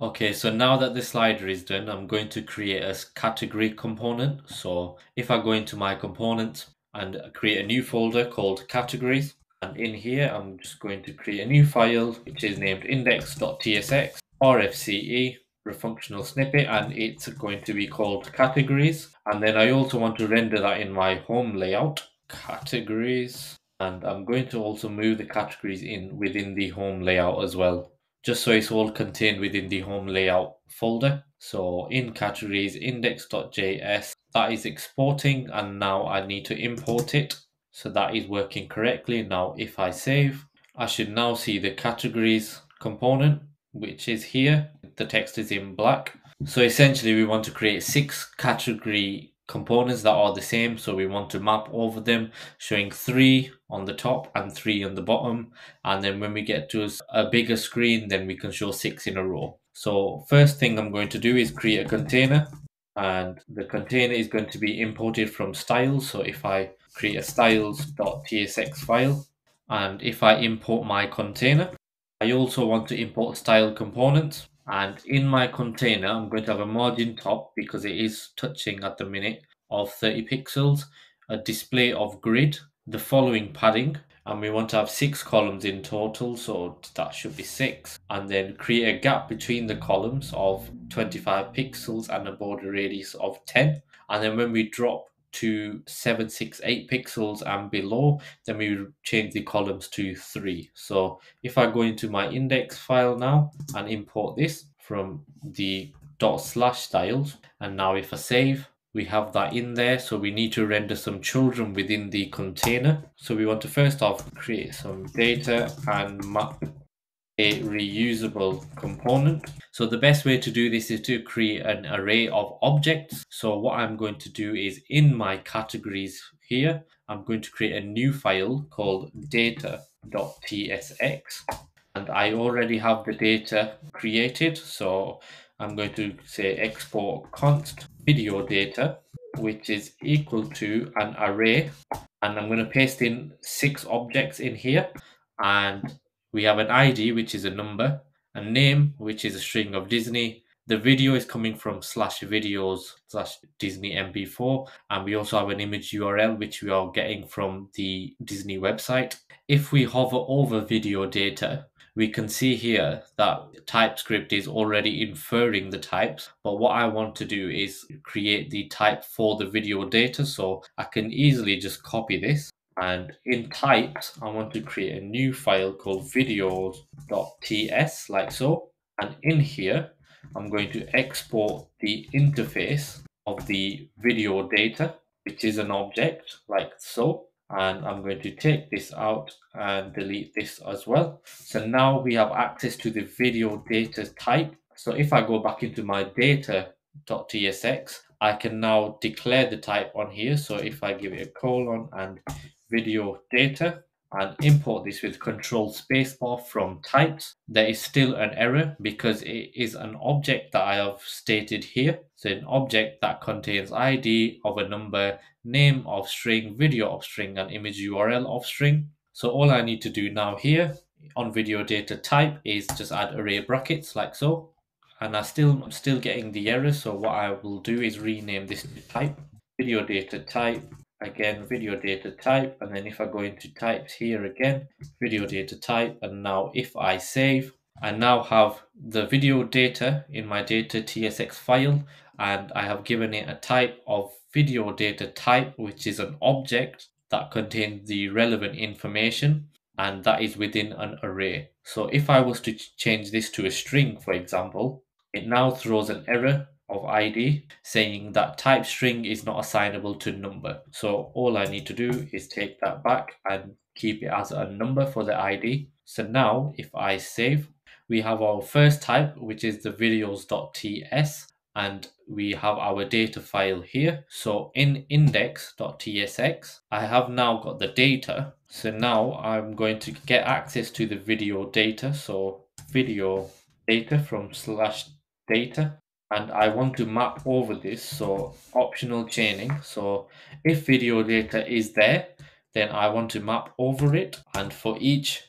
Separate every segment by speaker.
Speaker 1: Okay, so now that the slider is done, I'm going to create a category component. So if I go into my component and create a new folder called categories, and in here, I'm just going to create a new file, which is named index.tsx, rfce, a functional snippet, and it's going to be called categories. And then I also want to render that in my home layout, categories. And I'm going to also move the categories in within the home layout as well, just so it's all contained within the home layout folder. So in categories, index.js, that is exporting, and now I need to import it. So that is working correctly. Now, if I save, I should now see the categories component, which is here. The text is in black. So essentially we want to create six category components that are the same. So we want to map over them, showing three on the top and three on the bottom. And then when we get to a bigger screen, then we can show six in a row. So first thing I'm going to do is create a container and the container is going to be imported from styles. So if I create a styles.tsx file. And if I import my container, I also want to import style components. And in my container, I'm going to have a margin top because it is touching at the minute of 30 pixels, a display of grid, the following padding, and we want to have six columns in total, so that should be six. And then create a gap between the columns of 25 pixels and a border radius of 10. And then when we drop to 768 pixels and below, then we change the columns to 3. So if I go into my index file now and import this from the dot slash styles, and now if I save, we have that in there. So we need to render some children within the container. So we want to first off create some data and map a reusable component. So the best way to do this is to create an array of objects. So what I'm going to do is in my categories here, I'm going to create a new file called data.tsx. And I already have the data created. So I'm going to say export const video data, which is equal to an array. And I'm going to paste in six objects in here. And we have an ID, which is a number, a name, which is a string of Disney. The video is coming from slash videos slash Disney MP4. And we also have an image URL, which we are getting from the Disney website. If we hover over video data, we can see here that TypeScript is already inferring the types. But what I want to do is create the type for the video data. So I can easily just copy this and in types, I want to create a new file called videos.ts like so. And in here, I'm going to export the interface of the video data, which is an object like so. And I'm going to take this out and delete this as well. So now we have access to the video data type. So if I go back into my data.tsx, I can now declare the type on here. So if I give it a colon and video data and import this with control spacebar from types, there is still an error because it is an object that I have stated here. So an object that contains ID of a number, name of string, video of string, and image URL of string. So all I need to do now here on video data type is just add array brackets like so. And I still, I'm still getting the error. So what I will do is rename this to type, video data type, again video data type and then if I go into types here again video data type and now if I save I now have the video data in my data tsx file and I have given it a type of video data type which is an object that contains the relevant information and that is within an array. So if I was to change this to a string for example it now throws an error of ID saying that type string is not assignable to number. So all I need to do is take that back and keep it as a number for the ID. So now if I save, we have our first type, which is the videos.ts and we have our data file here. So in index.tsx, I have now got the data. So now I'm going to get access to the video data. So video data from slash data and I want to map over this so optional chaining so if video data is there then I want to map over it and for each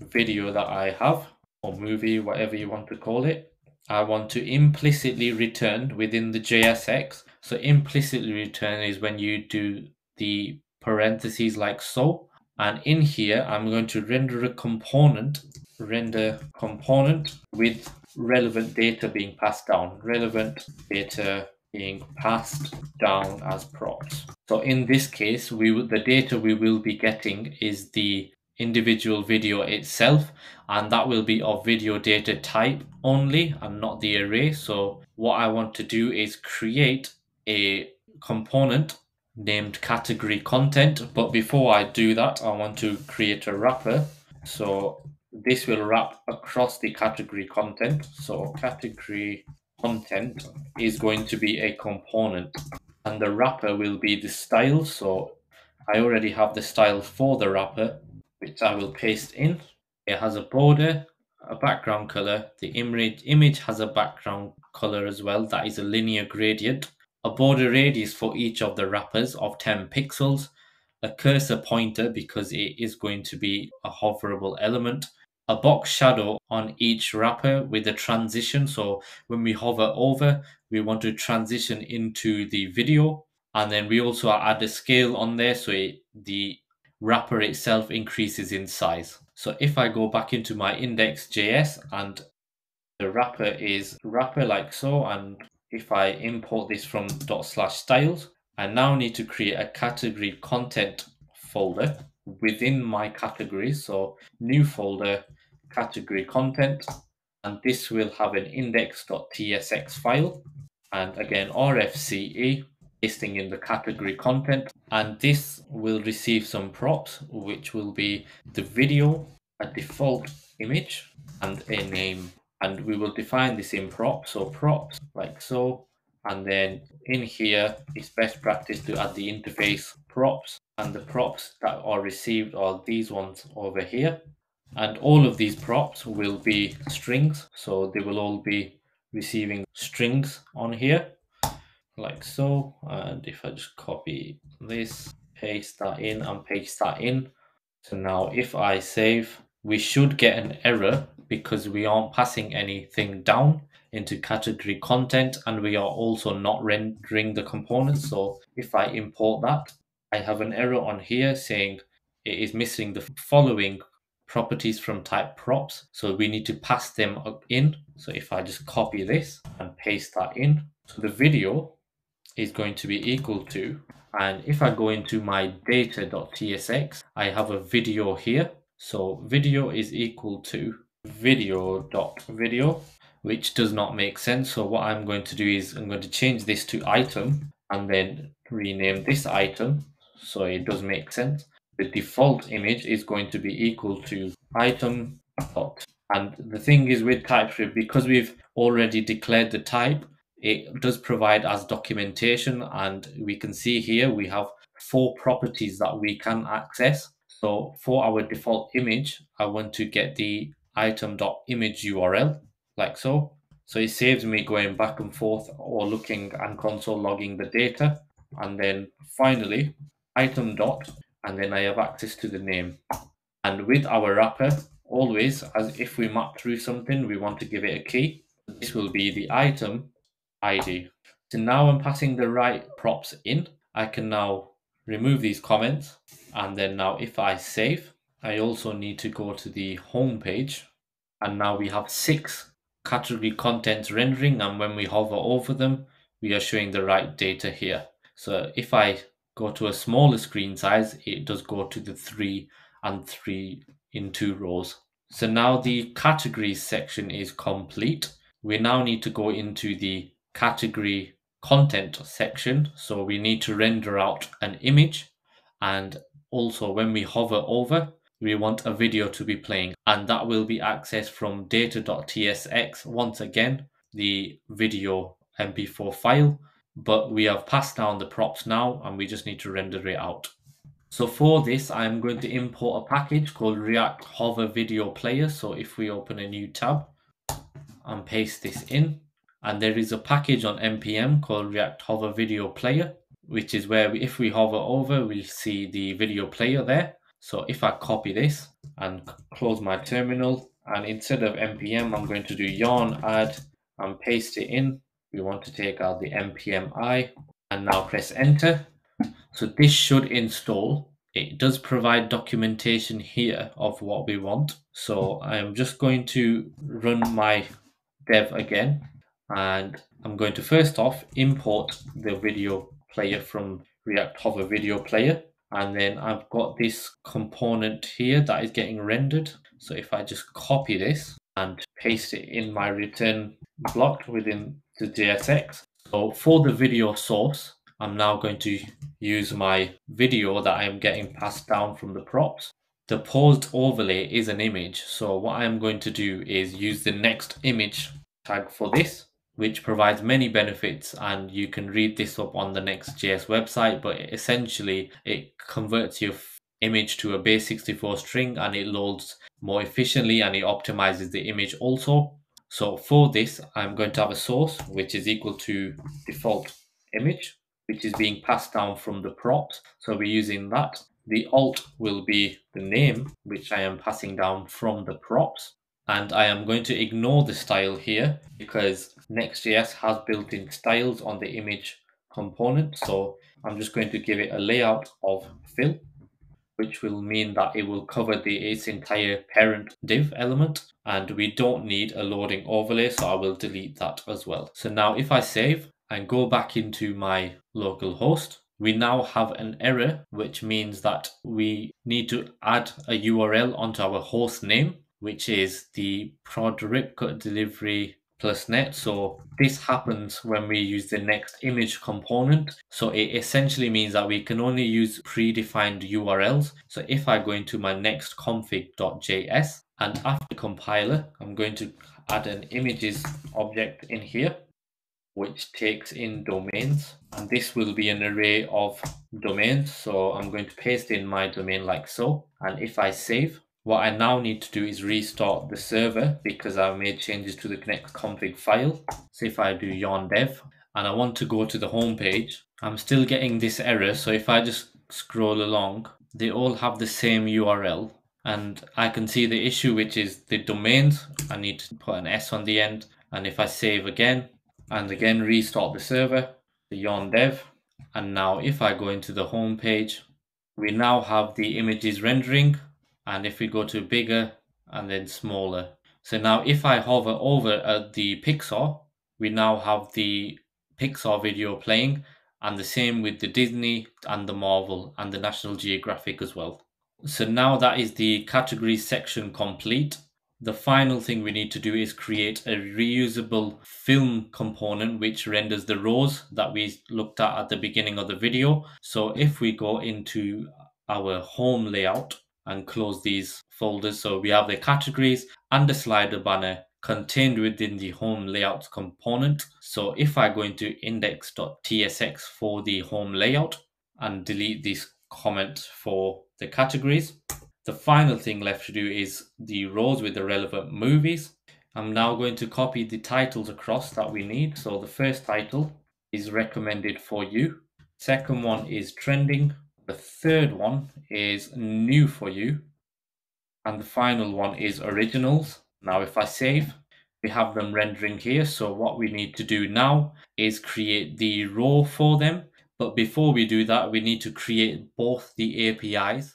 Speaker 1: video that I have or movie whatever you want to call it I want to implicitly return within the JSX. So implicitly return is when you do the parentheses like so. And in here, I'm going to render a component, render component with relevant data being passed down, relevant data being passed down as props. So in this case, we would the data we will be getting is the individual video itself and that will be of video data type only and not the array. So what I want to do is create a component named category content. But before I do that, I want to create a wrapper. So this will wrap across the category content. So category content is going to be a component and the wrapper will be the style. So I already have the style for the wrapper, which I will paste in. It has a border, a background color. The image, image has a background color as well. That is a linear gradient. A border radius for each of the wrappers of 10 pixels. A cursor pointer because it is going to be a hoverable element a box shadow on each wrapper with a transition. So when we hover over, we want to transition into the video. And then we also add a scale on there so it, the wrapper itself increases in size. So if I go back into my index.js and the wrapper is wrapper like so, and if I import this from dot slash styles, I now need to create a category content folder within my categories. So new folder, category content, and this will have an index.tsx file. And again, RFCE, pasting in the category content. And this will receive some props, which will be the video, a default image, and a name. And we will define this in props, so props like so. And then in here, it's best practice to add the interface props and the props that are received are these ones over here. And all of these props will be strings. So they will all be receiving strings on here like so. And if I just copy this paste that in and paste that in. So now if I save we should get an error because we aren't passing anything down into category content and we are also not rendering the components. So if I import that I have an error on here saying it is missing the following properties from type props. So we need to pass them in. So if I just copy this and paste that in, so the video is going to be equal to, and if I go into my data.tsx, I have a video here. So video is equal to video.video, which does not make sense. So what I'm going to do is I'm going to change this to item and then rename this item so it does make sense the default image is going to be equal to item dot. And the thing is with TypeScript, because we've already declared the type, it does provide as documentation. And we can see here we have four properties that we can access. So for our default image, I want to get the item.image URL like so. So it saves me going back and forth or looking and console logging the data. And then finally, item dot and then I have access to the name. And with our wrapper, always, as if we map through something, we want to give it a key. This will be the item ID. So now I'm passing the right props in. I can now remove these comments. And then now if I save, I also need to go to the home page. And now we have six category contents rendering. And when we hover over them, we are showing the right data here. So if I go to a smaller screen size, it does go to the three and three in two rows. So now the categories section is complete. We now need to go into the category content section. So we need to render out an image. And also when we hover over, we want a video to be playing and that will be accessed from data.tsx once again, the video MP4 file but we have passed down the props now and we just need to render it out. So for this, I'm going to import a package called React Hover Video Player. So if we open a new tab and paste this in, and there is a package on NPM called React Hover Video Player, which is where if we hover over, we see the video player there. So if I copy this and close my terminal, and instead of NPM, I'm going to do yarn add and paste it in. We want to take out the npmi and now press enter. So this should install. It does provide documentation here of what we want. So I'm just going to run my dev again and I'm going to first off import the video player from React Hover video player and then I've got this component here that is getting rendered so if I just copy this and paste it in my return block within the JSX so for the video source I'm now going to use my video that I'm getting passed down from the props. The paused overlay is an image. So what I'm going to do is use the next image tag for this which provides many benefits and you can read this up on the Next.js website but essentially it converts your image to a base 64 string and it loads more efficiently and it optimizes the image also so for this i'm going to have a source which is equal to default image which is being passed down from the props so we're using that. The alt will be the name which i am passing down from the props. And I am going to ignore the style here because Next.js has built-in styles on the image component. So I'm just going to give it a layout of fill, which will mean that it will cover the its entire parent div element. And we don't need a loading overlay, so I will delete that as well. So now if I save and go back into my local host, we now have an error, which means that we need to add a URL onto our host name which is the prod ripcut delivery plus net. So this happens when we use the next image component. So it essentially means that we can only use predefined URLs. So if I go into my next config.js and after compiler, I'm going to add an images object in here, which takes in domains. And this will be an array of domains. So I'm going to paste in my domain like so. And if I save, what I now need to do is restart the server because I've made changes to the next config file. So if I do yarn dev and I want to go to the home page, I'm still getting this error. So if I just scroll along, they all have the same URL and I can see the issue, which is the domains. I need to put an S on the end. And if I save again and again restart the server, the yarn dev, and now if I go into the home page, we now have the images rendering and if we go to bigger and then smaller. So now if I hover over at the Pixar, we now have the Pixar video playing and the same with the Disney and the Marvel and the National Geographic as well. So now that is the categories section complete. The final thing we need to do is create a reusable film component which renders the rows that we looked at at the beginning of the video. So if we go into our home layout and close these folders. So we have the categories and the slider banner contained within the home layouts component. So if I go into index.tsx for the home layout and delete this comment for the categories, the final thing left to do is the rows with the relevant movies. I'm now going to copy the titles across that we need. So the first title is recommended for you. Second one is trending. The third one is new for you. And the final one is originals. Now, if I save, we have them rendering here. So what we need to do now is create the row for them. But before we do that, we need to create both the APIs